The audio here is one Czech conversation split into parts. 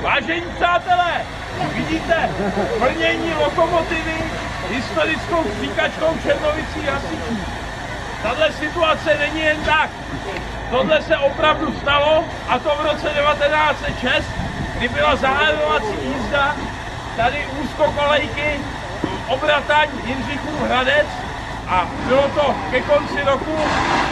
Vážení přátelé, vidíte vrnění lokomotivy historickou příkačkou Černovicí hasičů. Tato situace není jen tak. Tohle se opravdu stalo a to v roce 1906, kdy byla zahájovací jízda tady úzkokolejky Obrataň Jindřichův Hradec a bylo to ke konci roku,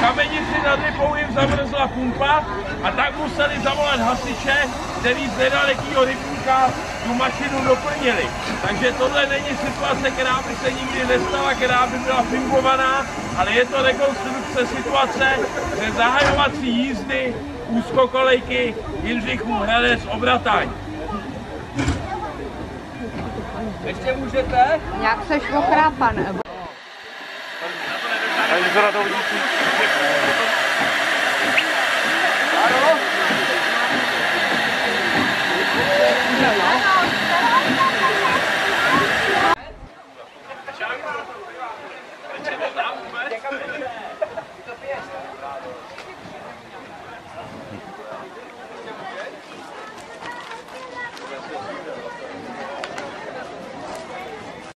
kamenici nad Lipou jim zamrzla pumpa a tak museli zavolat hasiče, který z nedalekého rybníka tu mašinu doplnili. Takže tohle není situace, která by se nikdy nestala, která by byla fingovaná, ale je to rekonstrukce situace, že zahajovací jízdy úzkokolejky Jindřichův Hradec Obrataň. Ještě můžete? Jak seš okrápan? Takže to na to vidíte.